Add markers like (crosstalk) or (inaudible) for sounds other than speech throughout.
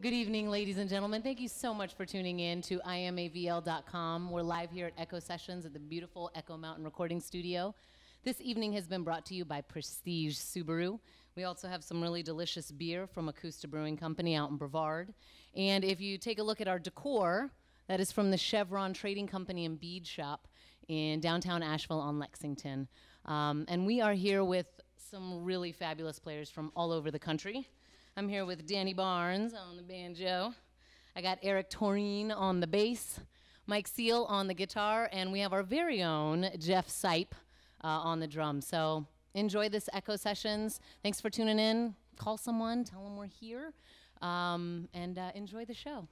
Good evening, ladies and gentlemen. Thank you so much for tuning in to iamavl.com. We're live here at Echo Sessions at the beautiful Echo Mountain Recording Studio. This evening has been brought to you by Prestige Subaru. We also have some really delicious beer from Acosta Brewing Company out in Brevard. And if you take a look at our decor, that is from the Chevron Trading Company and Bead Shop in downtown Asheville on Lexington. Um, and we are here with some really fabulous players from all over the country. I'm here with Danny Barnes on the banjo. I got Eric Thorin on the bass, Mike Seal on the guitar, and we have our very own Jeff Sipe uh, on the drums. So enjoy this Echo Sessions. Thanks for tuning in. Call someone, tell them we're here, um, and uh, enjoy the show.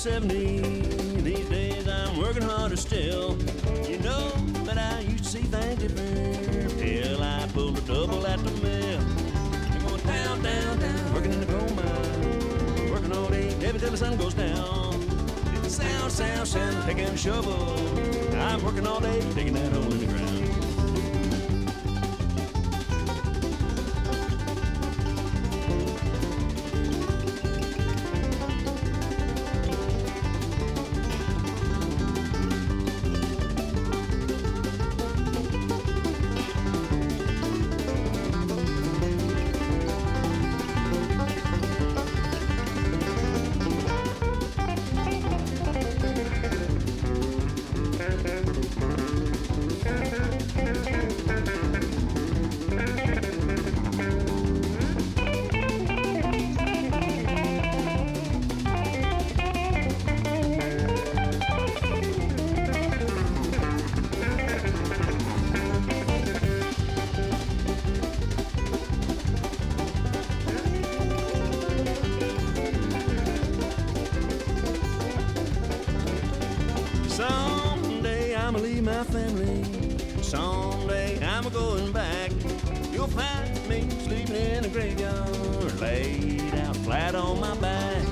70. These days I'm working harder still. You know that I used to see things different till I pulled a double at the mill. I'm going down, down, down, working in the coal mine, working all day, maybe till the sun goes down. Sound, sound, sound, taking a shovel. I'm working all day, digging that hole in the ground. My family. Someday I'm a going back. You'll find me sleeping in a graveyard, laid out flat on my back.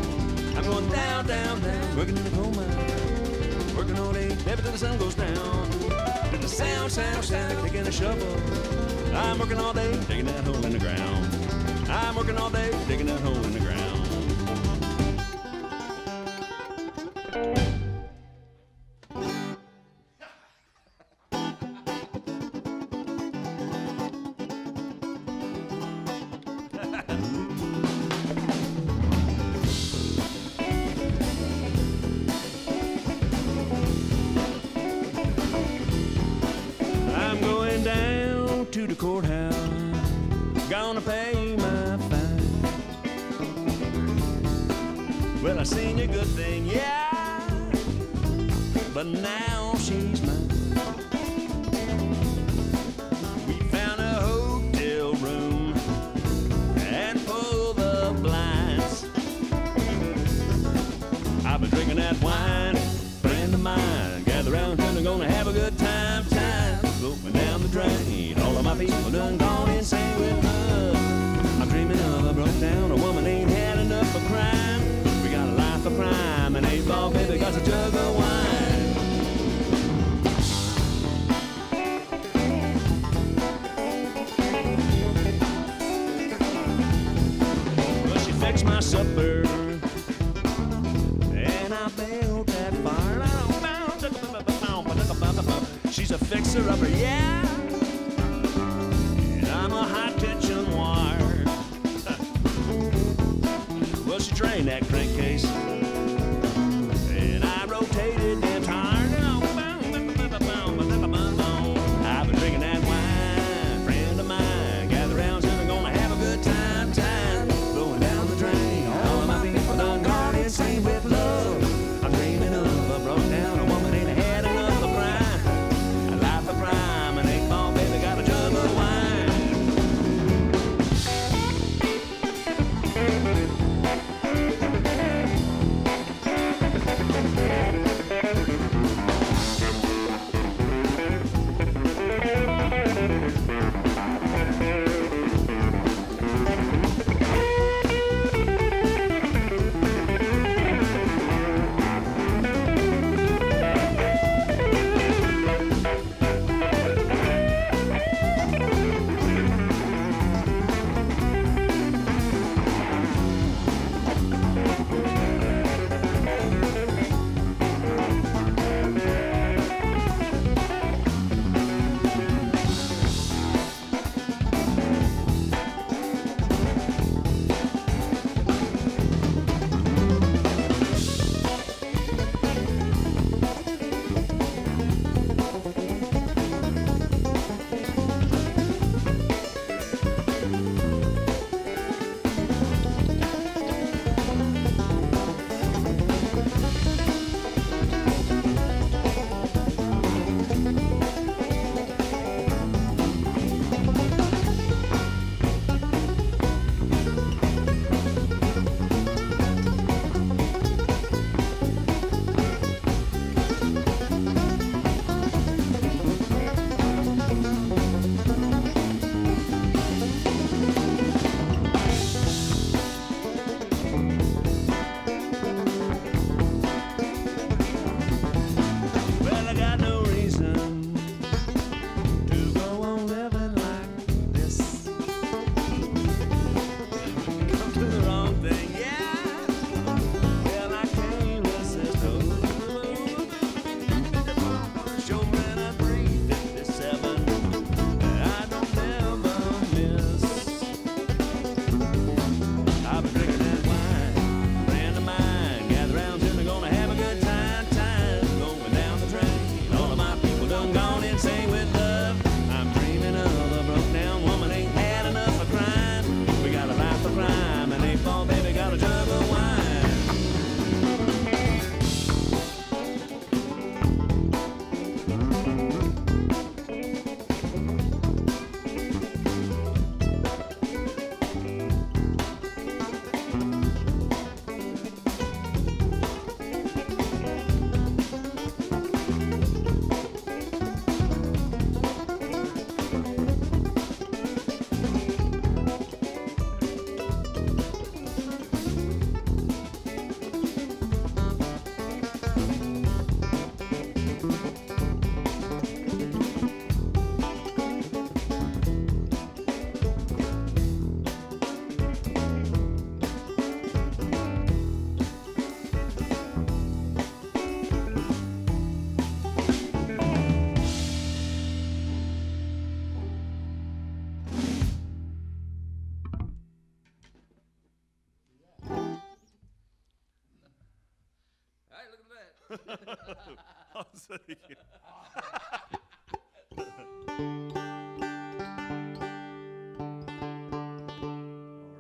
I'm going down, down, down, working in the coal mine, working all day, baby, till the sun goes down. To the sound, sound, sound, taking a shovel. I'm working all day, digging that hole in the ground. I'm working all day, digging that hole in the everything, yeah. But now she's mine. We found a hotel room and pulled the blinds. I've been drinking that wine, friend of mine. Gather round, and we're gonna have a good time. Time's going down the drain. All of my people done gone insane with love. I'm dreaming of a broke down a woman. baseball, baby, got a jug of wine. Well, she fixed my supper, and I built that fire. She's a fixer-upper, yeah. And I'm a high-tension wire. well, she drained that crankcase. I. All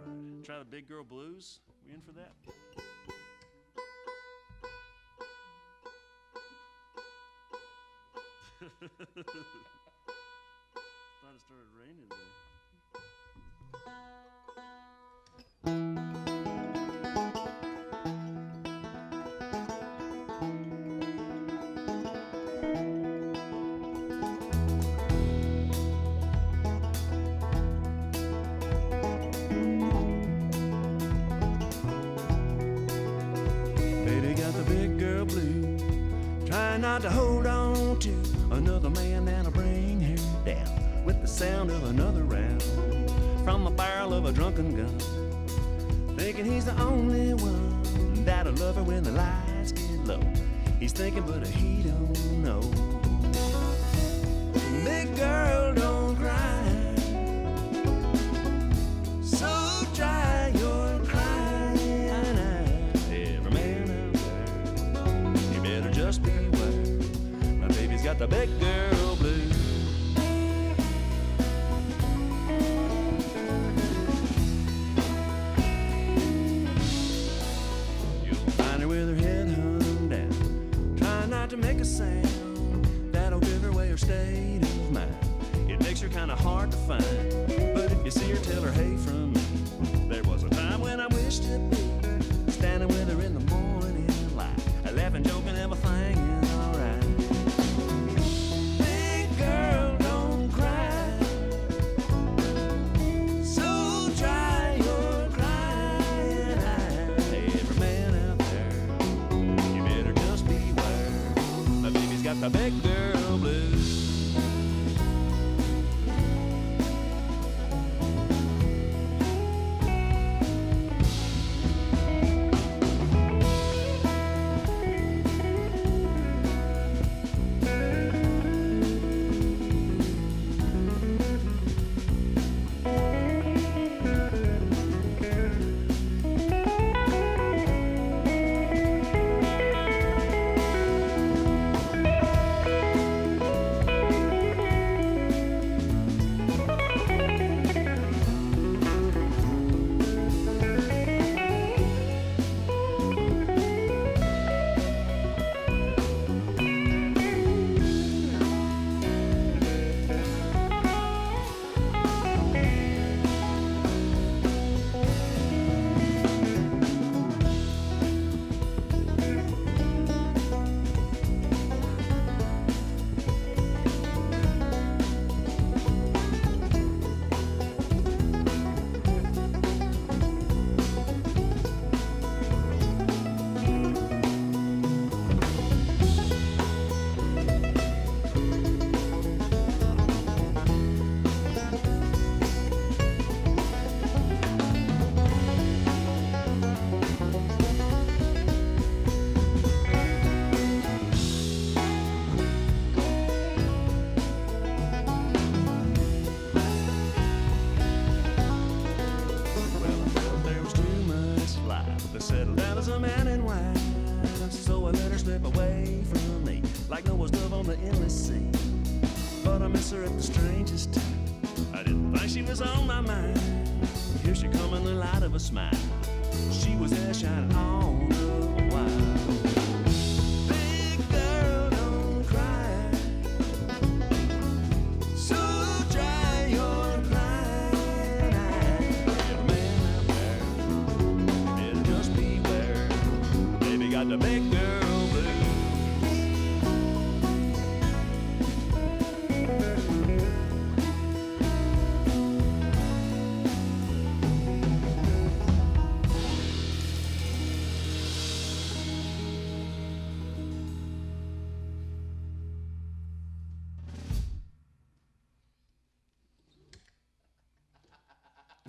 right. Try the big girl blues. We in for that? (laughs) Thought it started raining there. To hold on to another man that'll bring her down with the sound of another round from the barrel of a drunken gun. Thinking he's the only one that'll love her when the lights get low. He's thinking, but he don't know.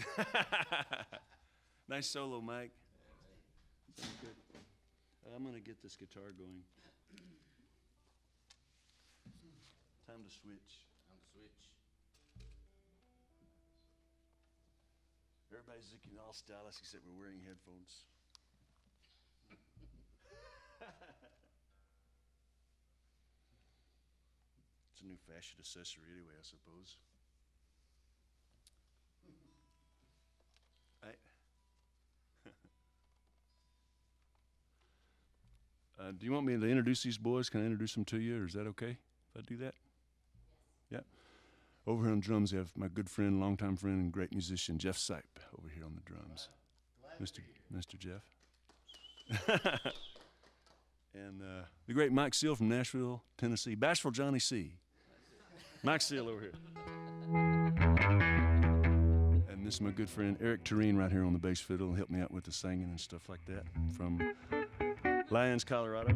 (laughs) nice solo, Mike. Good. I'm gonna get this guitar going. Time to switch. Time to switch. Everybody's looking all stylish except we're wearing headphones. (laughs) it's a new fashion accessory anyway, I suppose. Uh, do you want me to introduce these boys? Can I introduce them to you, or is that okay if I do that? Yeah. Over here on drums, you have my good friend, longtime friend, and great musician, Jeff Sipe, over here on the drums. Mr. Mr. Jeff. (laughs) and uh, the great Mike Seal from Nashville, Tennessee. Bashful Johnny C. (laughs) Mike Seal over here. And this is my good friend Eric Thorin right here on the bass fiddle and helped me out with the singing and stuff like that from Lyons, Colorado.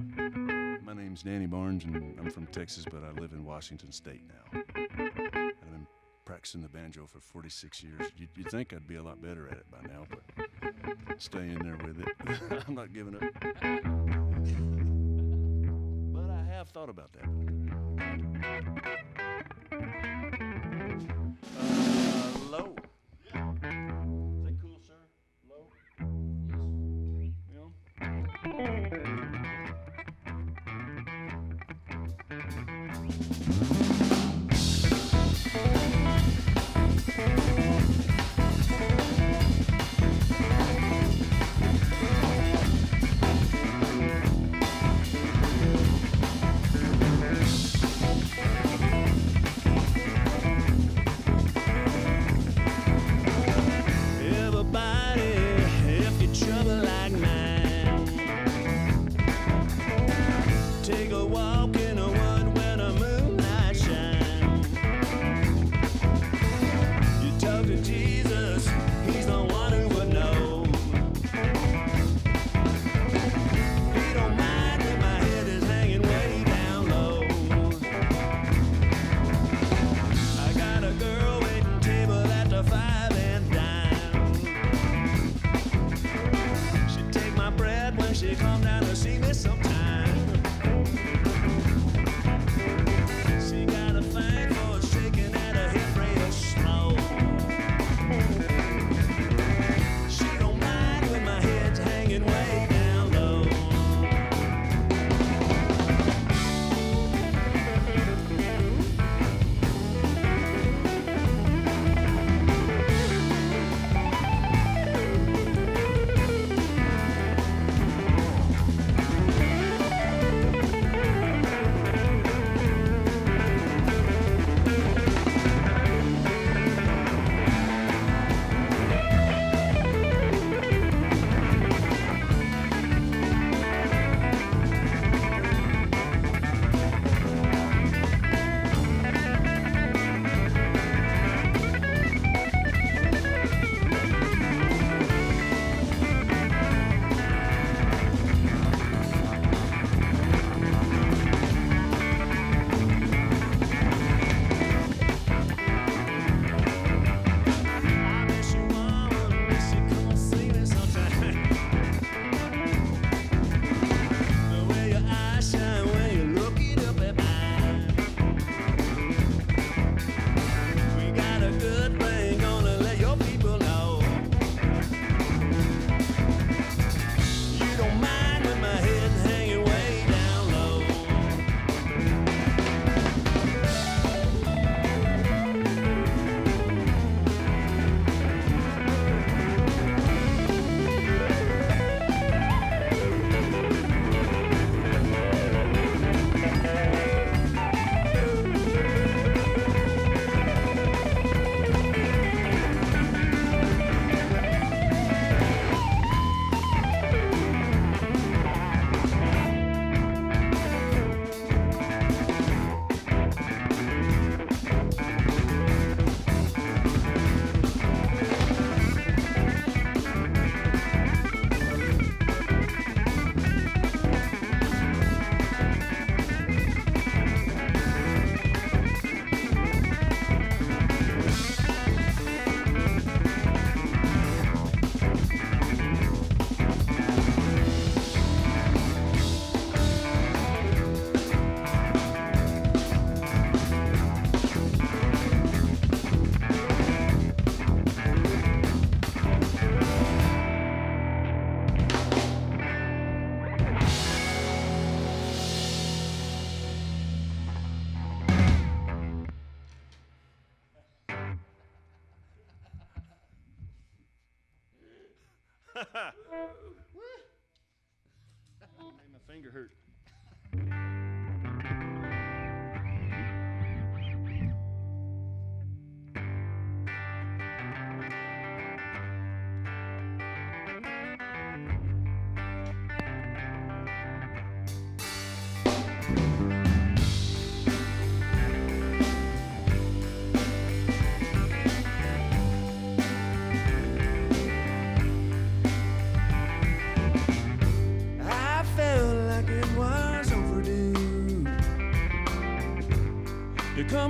My name's Danny Barnes, and I'm from Texas, but I live in Washington State now. And I've been practicing the banjo for 46 years. You'd, you'd think I'd be a lot better at it by now, but stay in there with it. (laughs) I'm not giving up. but I have thought about that.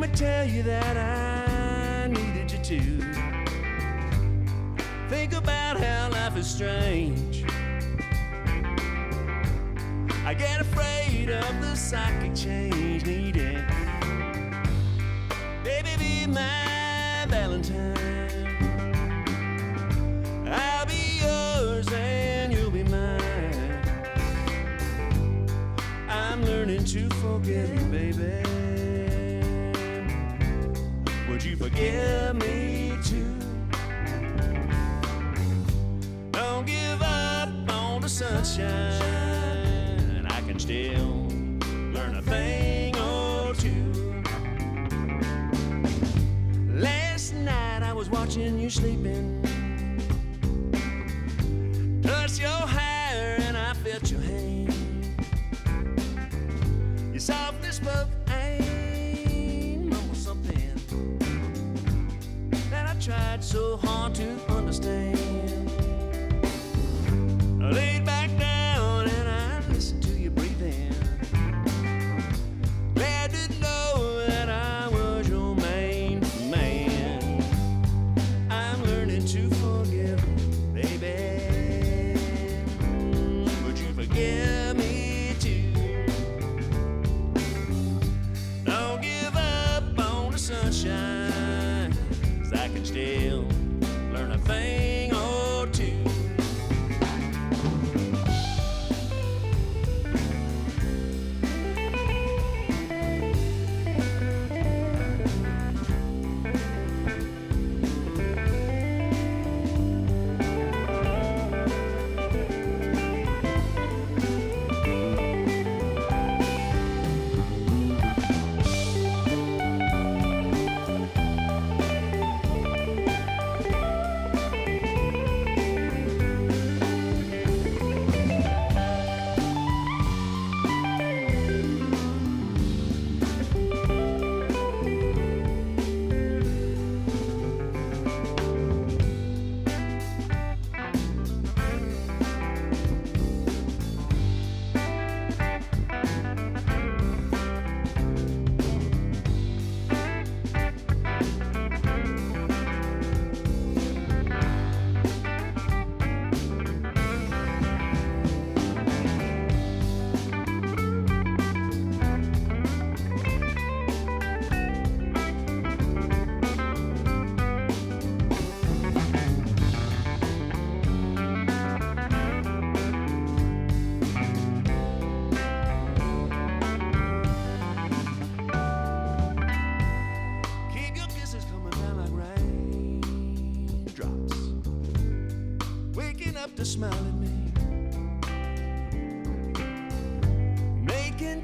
Tell you that I needed you too. Think about how life is strange. I get afraid of the psychic change needed. Baby, be my Valentine. I'll be yours and you'll be mine. I'm learning to forget you, baby. Forgive me too? Don't give up on the sunshine. I can still learn a thing or two. Last night I was watching you sleeping. Touched your hair and I felt your hand.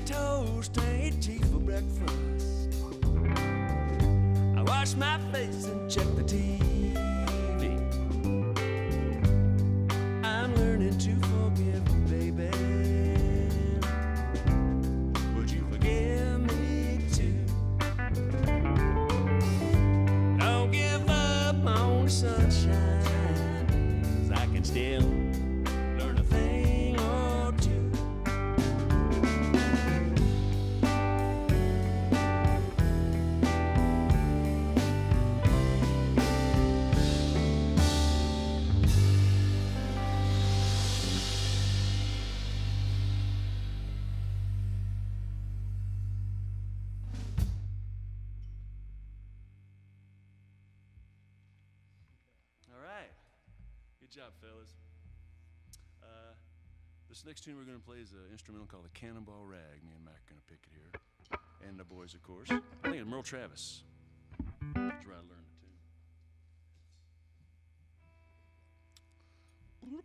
Toast and tea for breakfast. I wash my face and check the TV. Fellas. Uh, this next tune we're going to play is an instrumental called the Cannonball Rag. Me and Mac are going to pick it here. And the boys, of course. I think it's Merle Travis. That's where I learned the tune.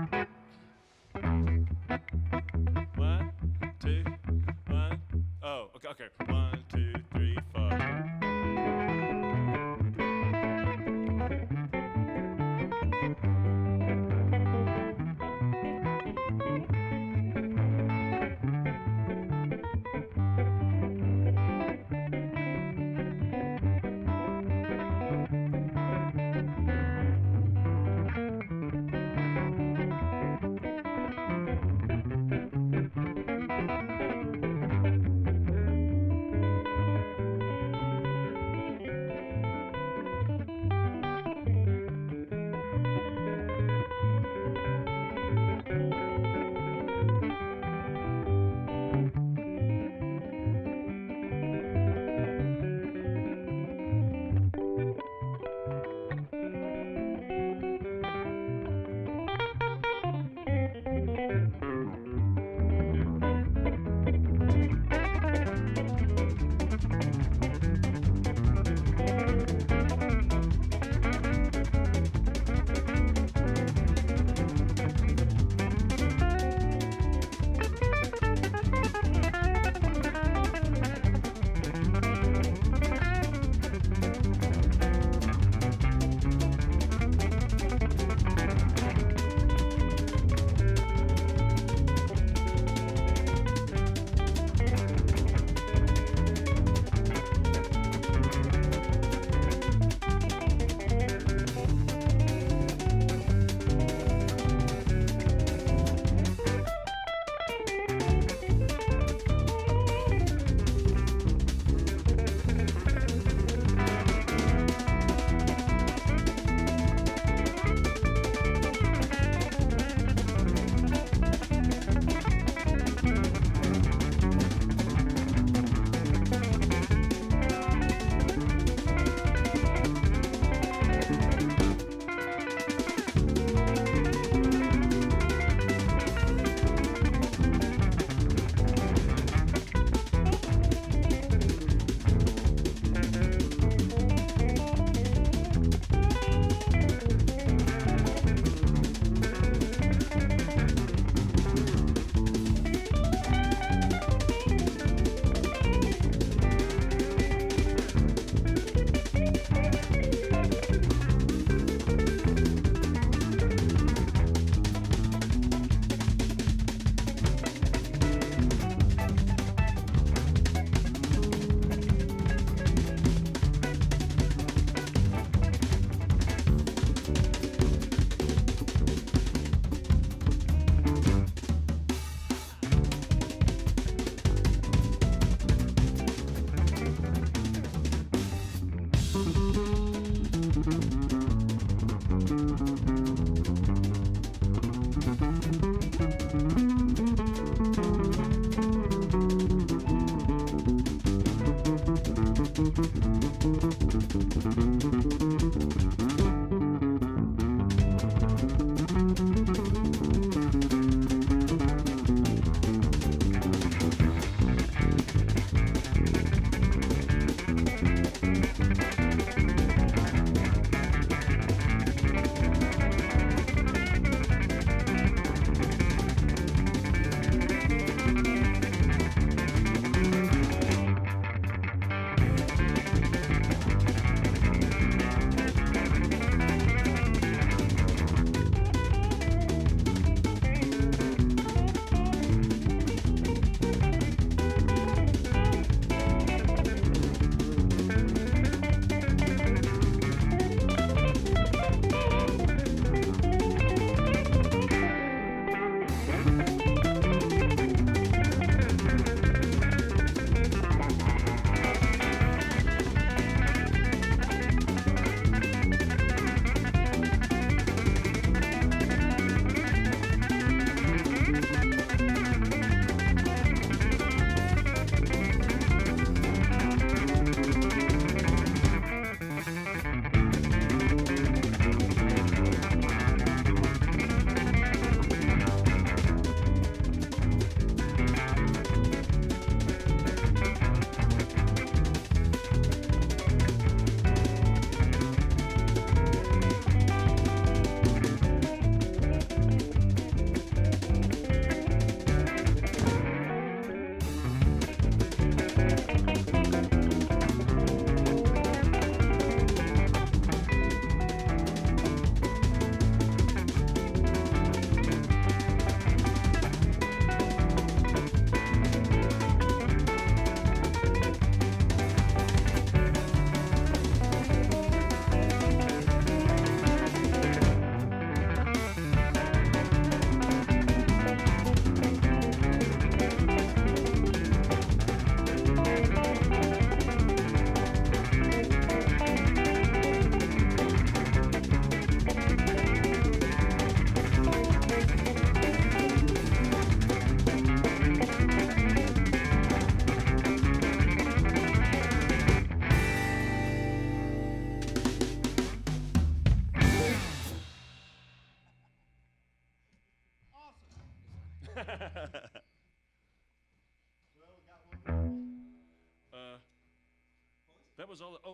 One, (laughs) (laughs) (laughs)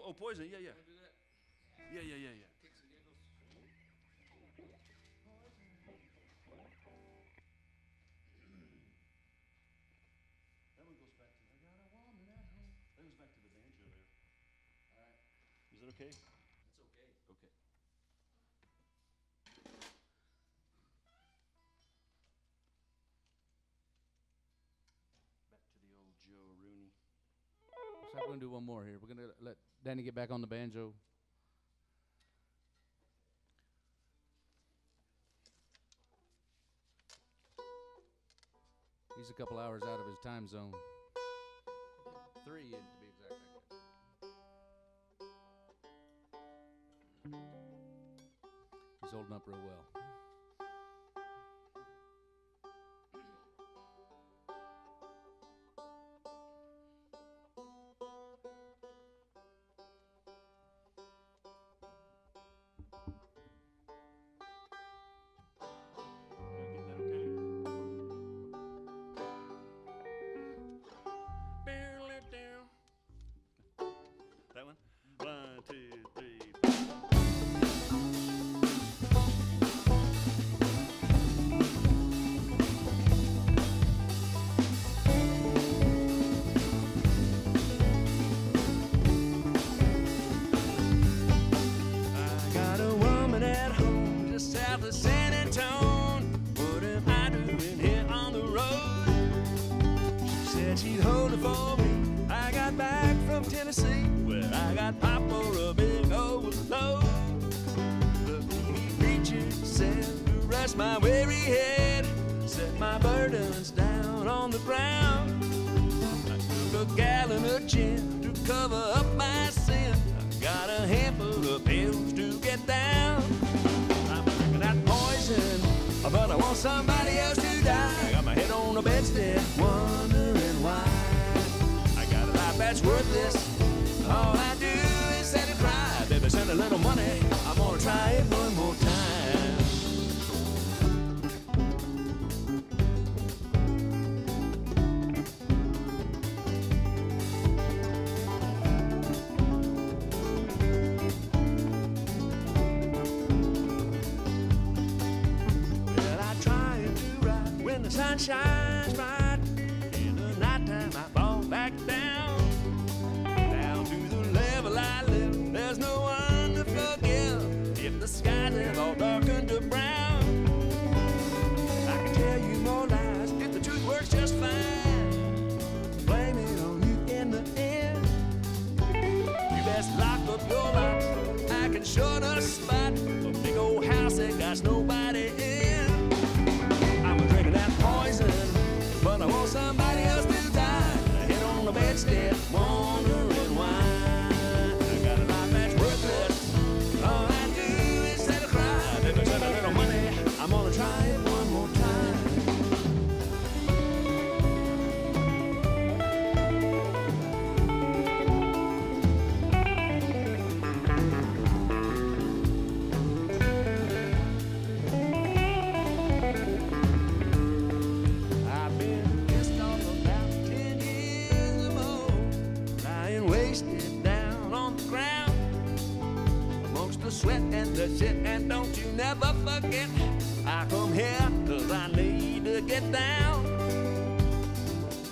oh, oh, poison. Yeah, yeah. Yeah, yeah, yeah, yeah. That one goes back to I got a woman at home. That goes back to the banjo there. All right. Is that okay? Okay. Do one more here. We're gonna let Danny get back on the banjo. He's a couple hours out of his time zone. Three, to be exact. He's holding up real well. Weary head, set my burdens down on the ground. I took a gallon of gin to cover up my sin. I got a handful of pills to get down. I'm drinking that poison, but I want somebody else to die. I got my head on a bedstead, wondering why. I got a life that's worthless. All I do is sit and cry. Baby, send a little money. I'm gonna try it one more time. Sun shines bright. In the nighttime, I fall back down, down to the level I live. There's no one to forgive if the skies have all darkened to brown. I can tell you more lies if the truth works just fine. Blame it on you in the end. You best lock up your locks. I can sure to spot never forget, I come here 'cause I need to get down.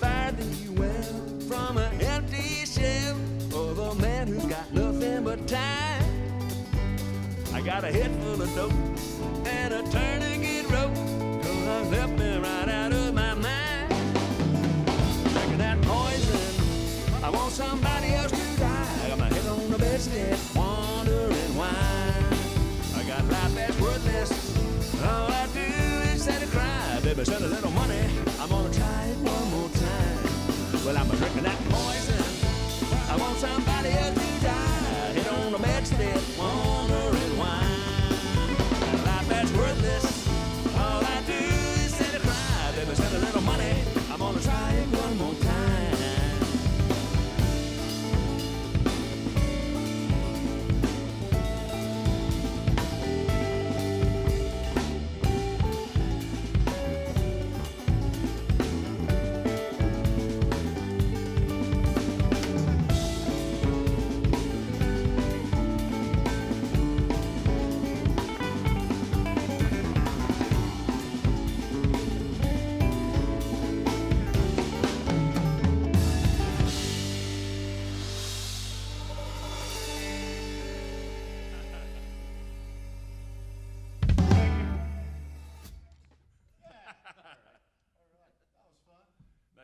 Fire thee well from an empty shell of a man who's got nothing but time. I got a head full of dope and a tourniquet rope. Cause I left me right out of my mind. Drinking that poison. I want somebody else to die. I got my head on the bedstead, All I do is sit and cry. Baby, send a little money. I'm gonna try it one more time. Well, I'm a drinking that poison. I want somebody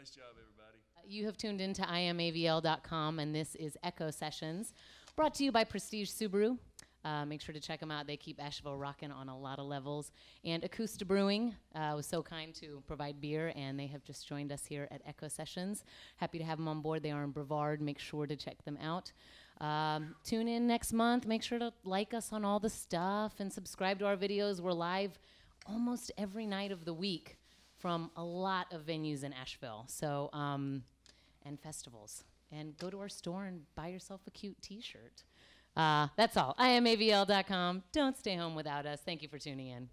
Nice job, everybody. You have tuned into iamavl.com, and this is Echo Sessions, brought to you by Prestige Subaru. Uh, make sure to check them out. They keep Asheville rocking on a lot of levels. And Ecusta Brewing uh, was so kind to provide beer, and they have just joined us here at Echo Sessions. Happy to have them on board. They are in Brevard. Make sure to check them out. Um, tune in next month. Make sure to like us on all the stuff and subscribe to our videos. We're live almost every night of the week from a lot of venues in Asheville. So, um, and festivals. And go to our store and buy yourself a cute T-shirt. Uh, that's all. I am AVL.com. Don't stay home without us. Thank you for tuning in.